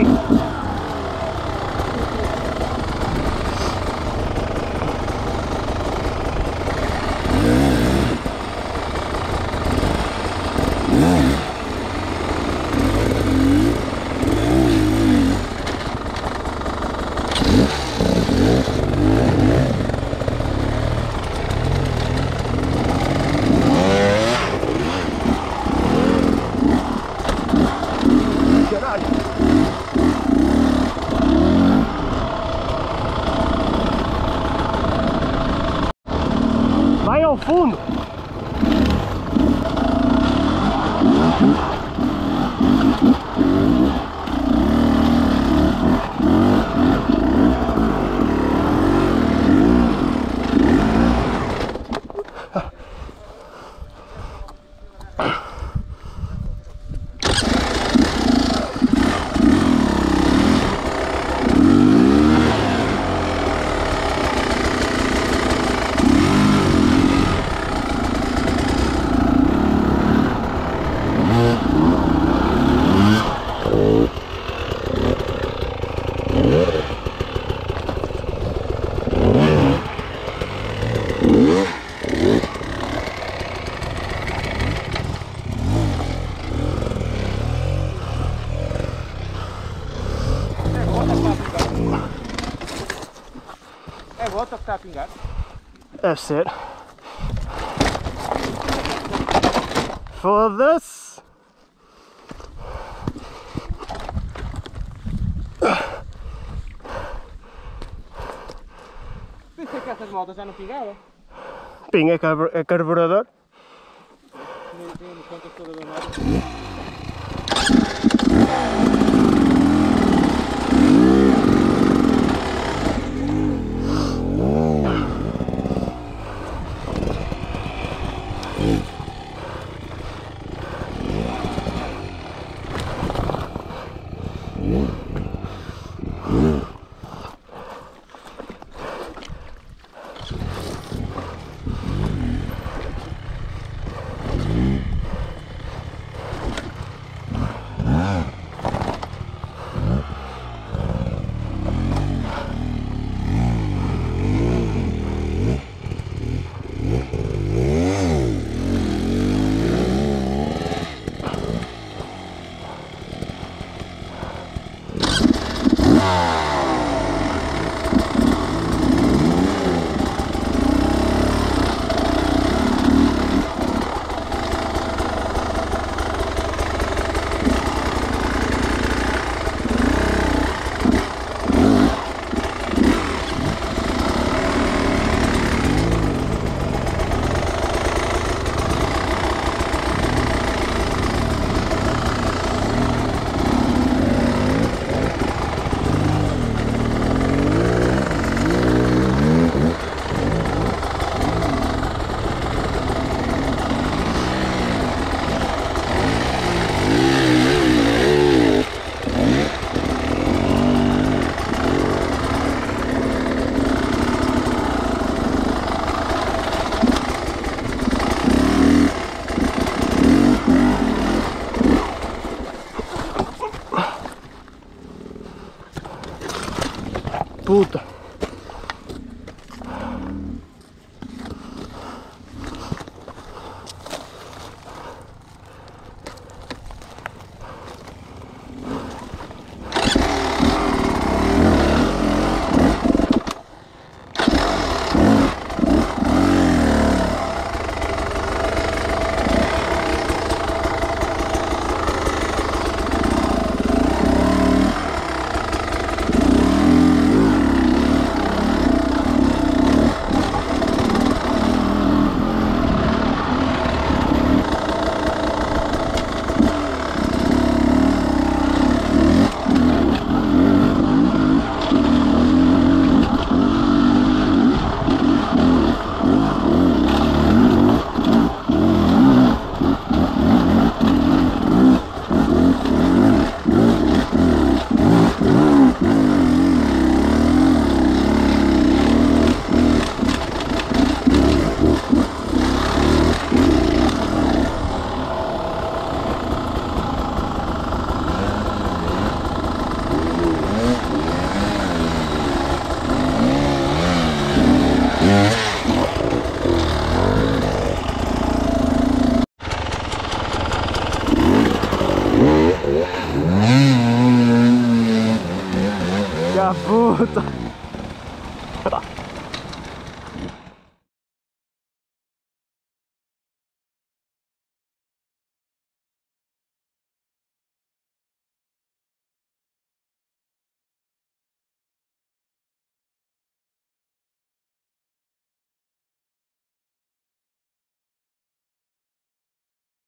aquí. monde. Ao fundo. É volta que está a pingar. Deve ser. Foda-se. Pensei que essas motas já não pingavam. Pinga é carbu- é carburador. Nem tenho contas todas da Puta. 그 럴?